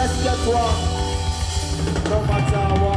Guess what? No matter what.